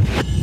you